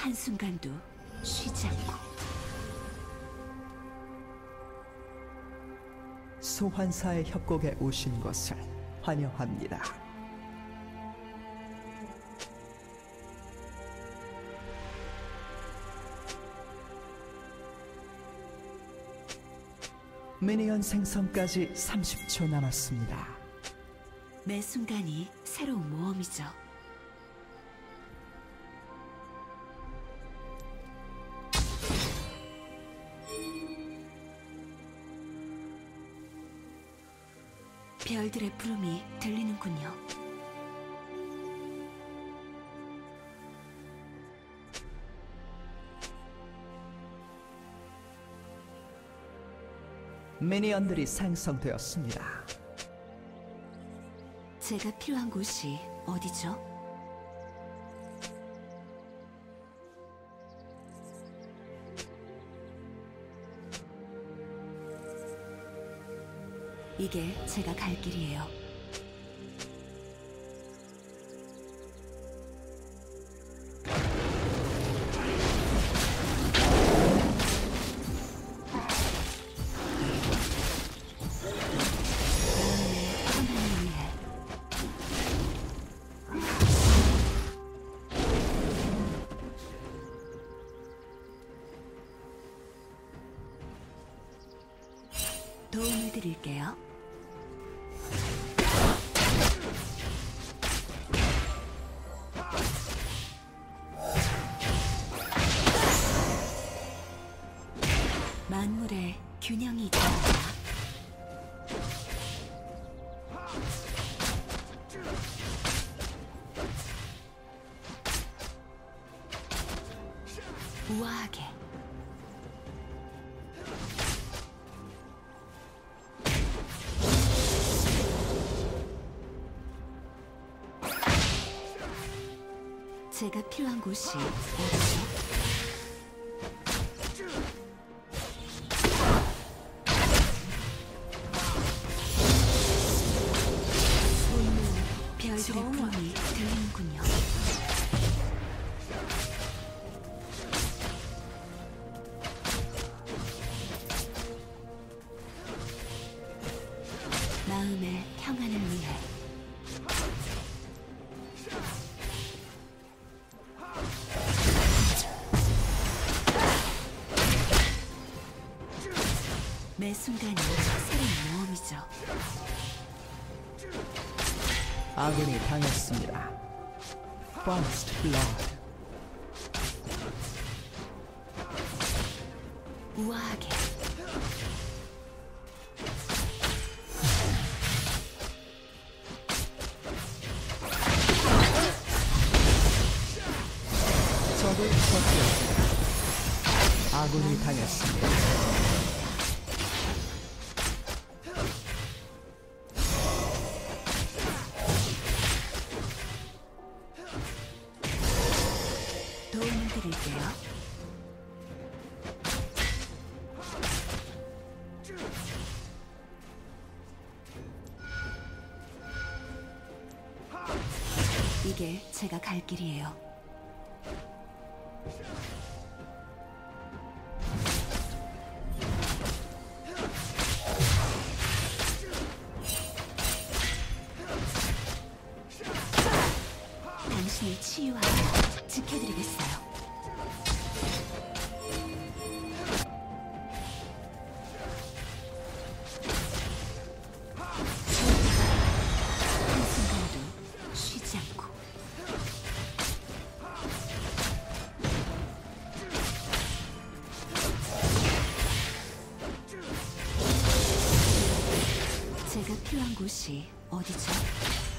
한순간도 쉬지 않고 소환사의 협곡에 오신 것을 환영합니다. 미니언 생성까지 30초 남았습니다. 매 순간이 새로운 모험이죠. 별들의 부름이 들리는군요. 미니언들이 생성되었습니다. 제가 필요한 곳이 어디죠? 이게 제가 갈 길이에요. 드릴게요. 제가 필요한 곳이 어디죠? 별들의 부름이 들리는군요. once lost. 제가 갈 길이에요. 곳이 어디죠?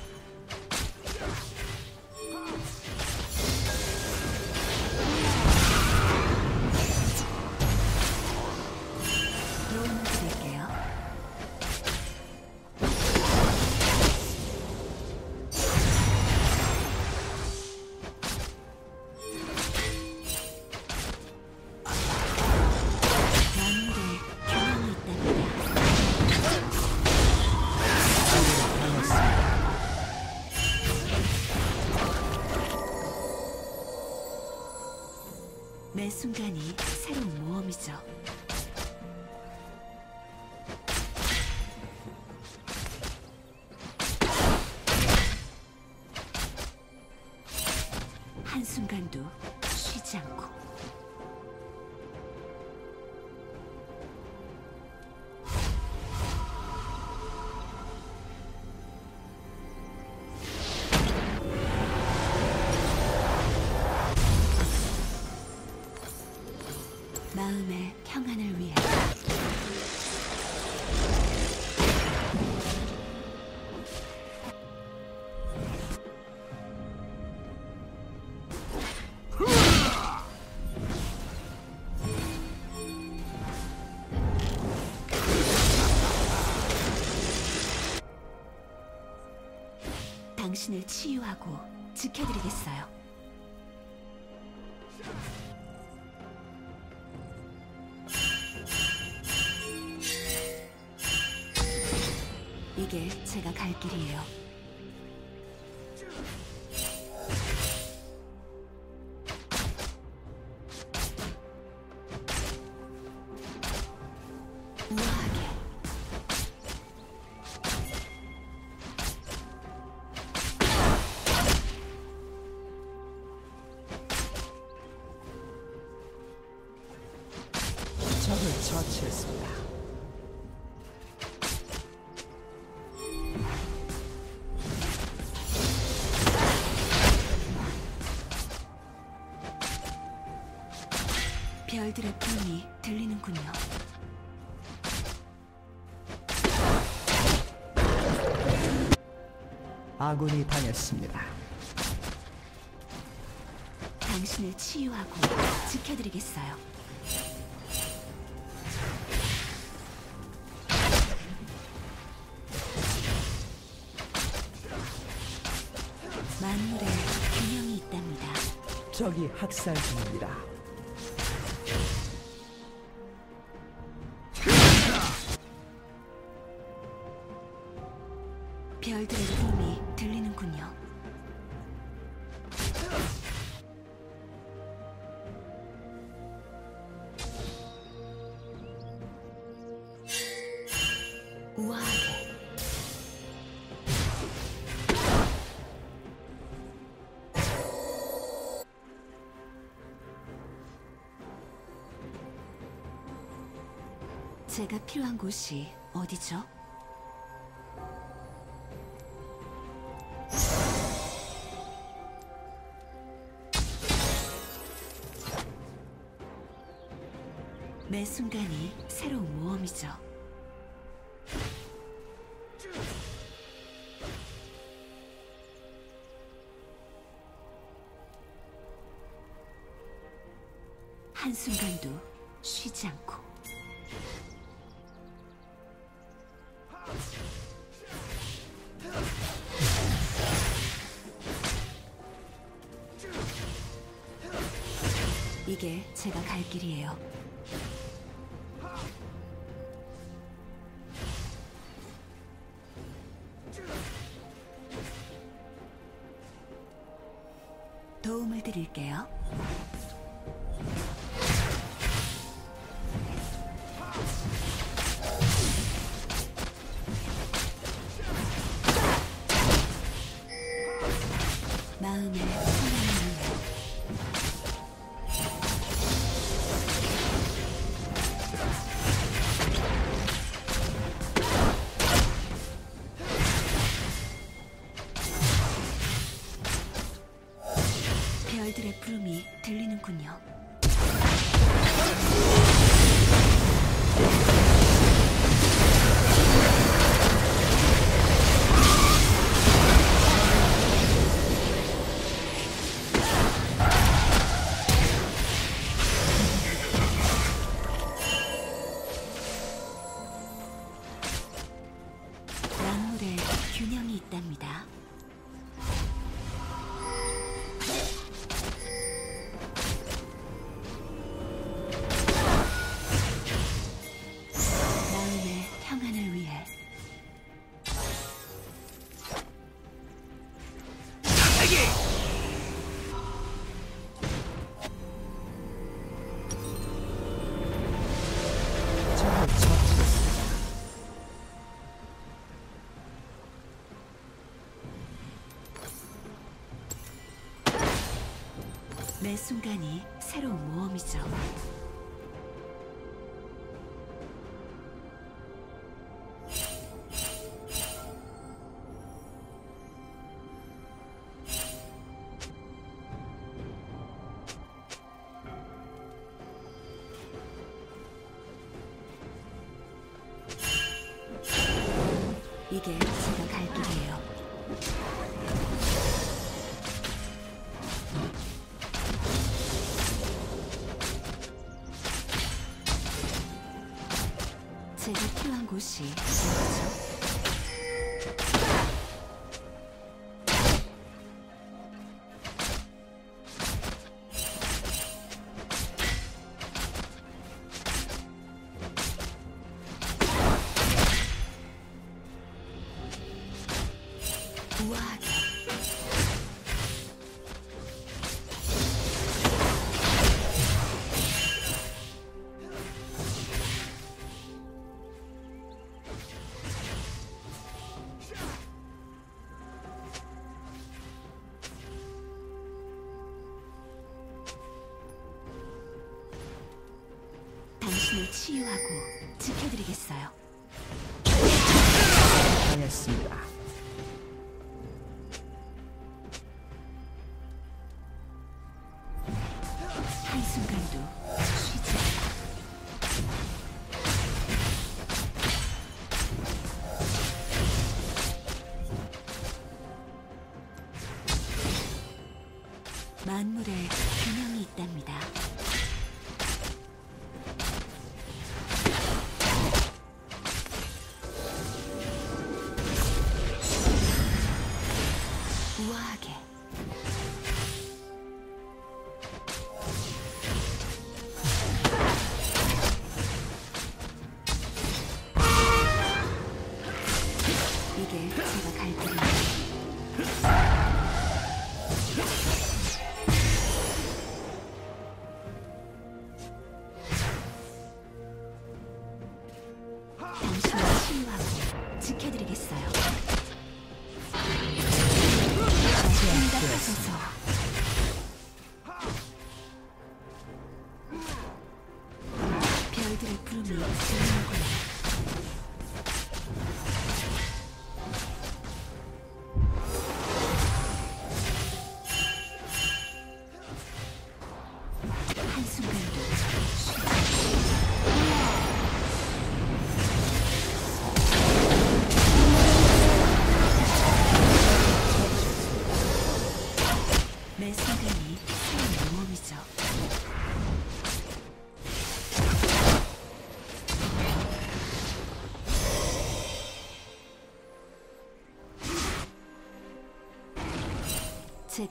한순간도 쉬지 않고 당신을 치유하고 지켜드리겠어요. 이게 제가 갈 길이에요. 아군이 당했습니다. 당신을 치유하고 지켜드리겠어요. 만물에 균형이 있답니다. 적이 학살 중입니다. 곳이 어디죠? 매 순간이 새로운 모험이죠. 순간이 새로운 모험이죠. 필요한 곳이 어디죠? 당신을 지켜드리겠어요. 응답하소서.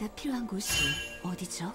제가 필요한 곳이 어디죠?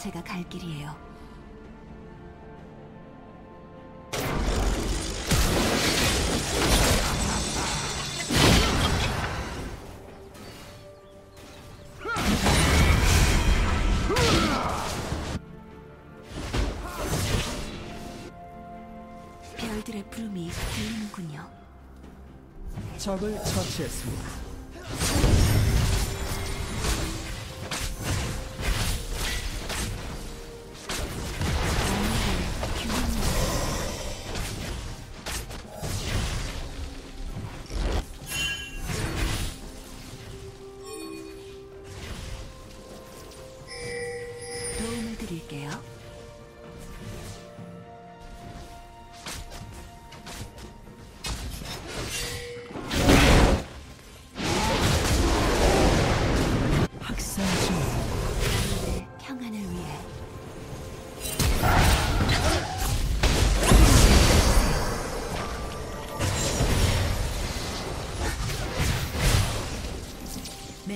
제가 갈 길이에요. 별들의 부름이 들리는군요. 적을 처치했습니다.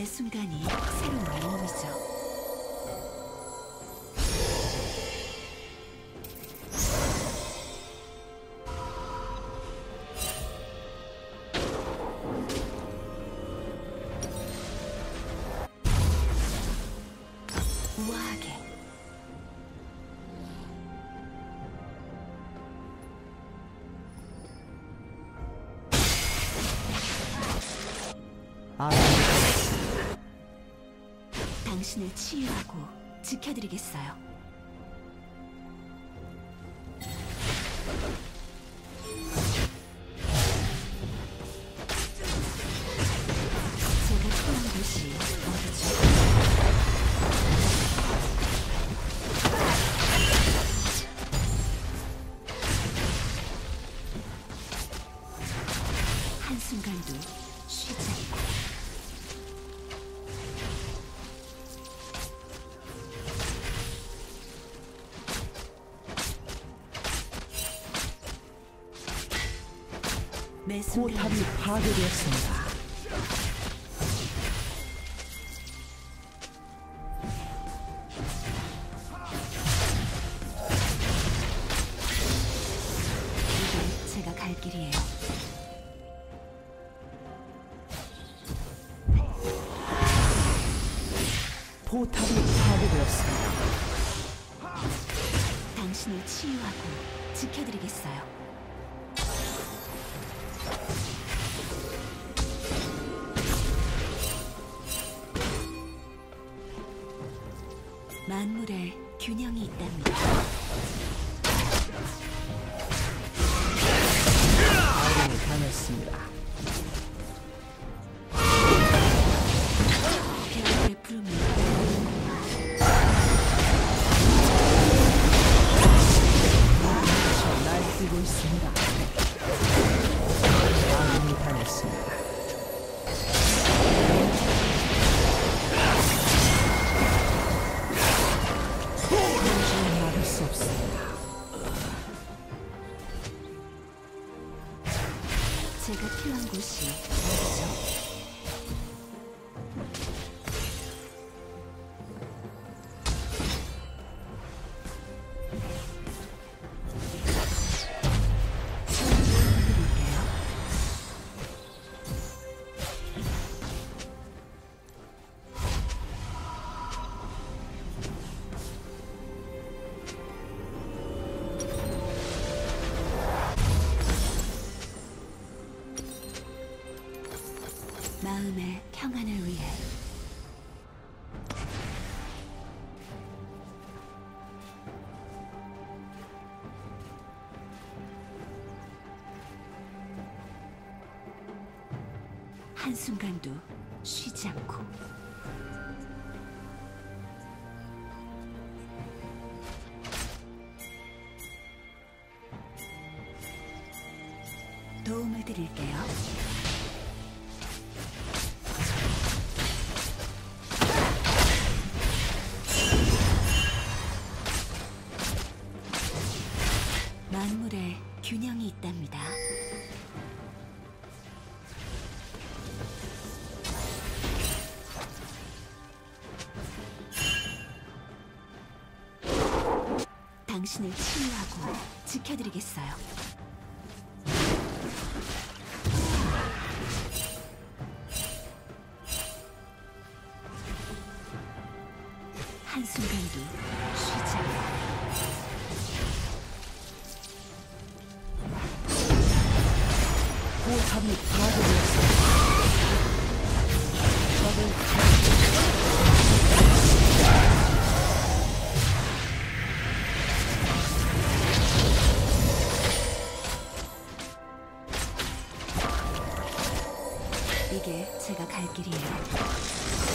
순간이 새로운 모험이죠. 당신을 치유하고 지켜드리겠어요. 그 포탑이 파괴되었습니다. 만물에 균형이 있답니다. 아군이 당했습니다. 한순간도 쉬지 않고. 당신을 치유하고 지켜드리겠어요. 이게 제가 갈 길이에요.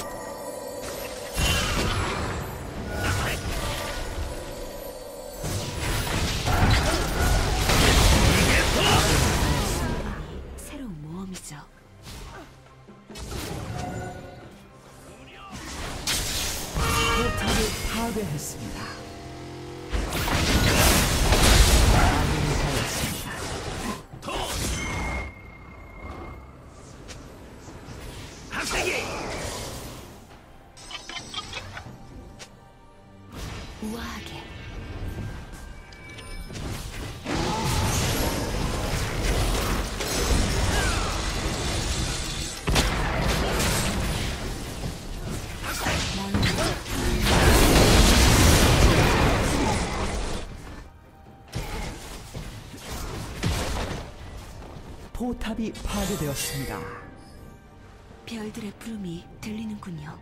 포탑이 파괴되었습니다. 별들의 부름이 들리는군요.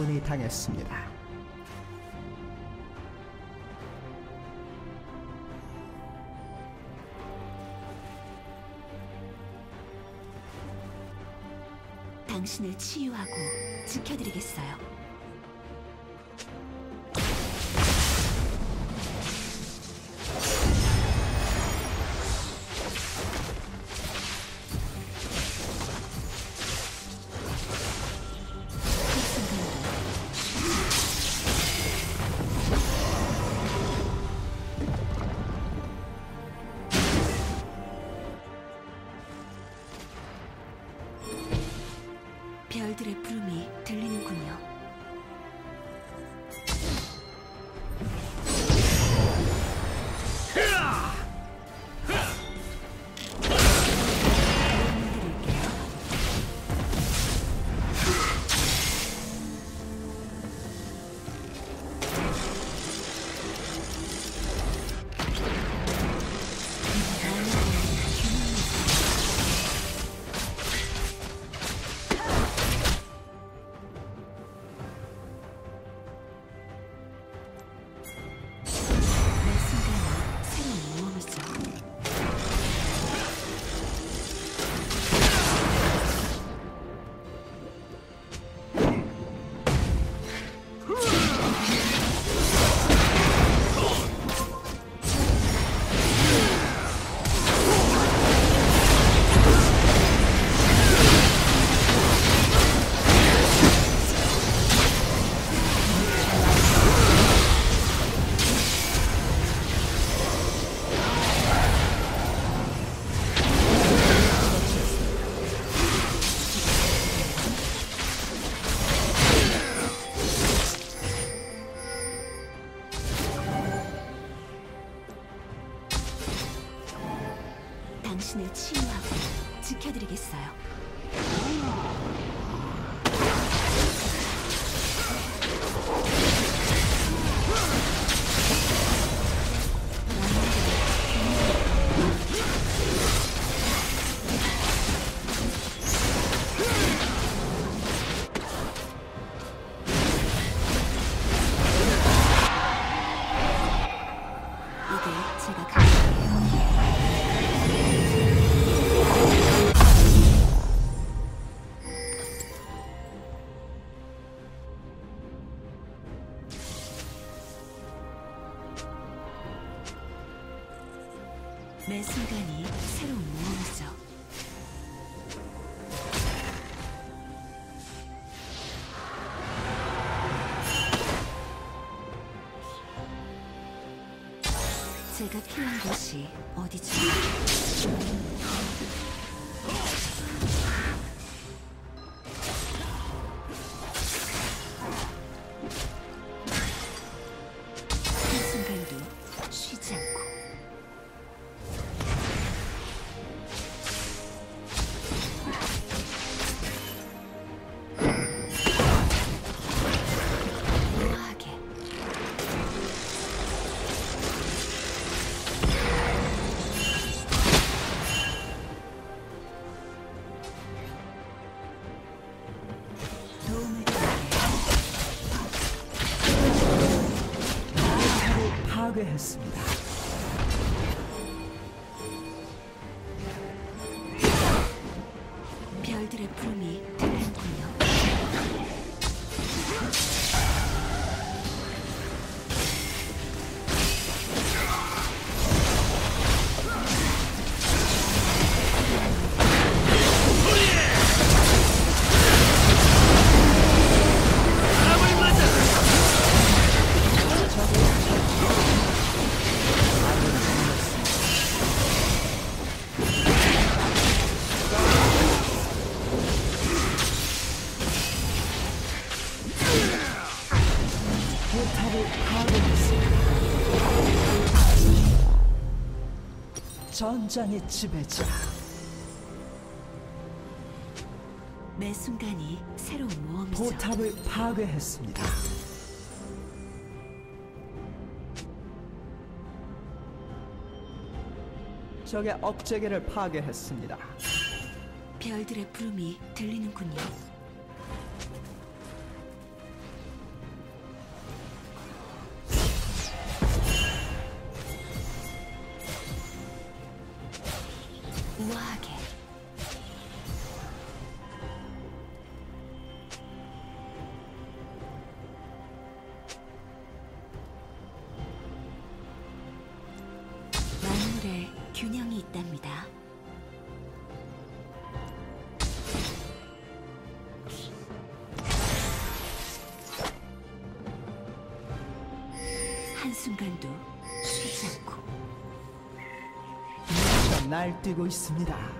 파군이 당했습니다. 당신을 치유하고 지켜드리겠어요. 지켜드리겠어요. 제가 필요한 곳이 어디죠? 전장의 지배자 매 순간이 새로운 모험이죠. 포탑을 파괴했습니다. 적의 억제기를 파괴했습니다. 별들의 부름이 들리는군요. 있습니다.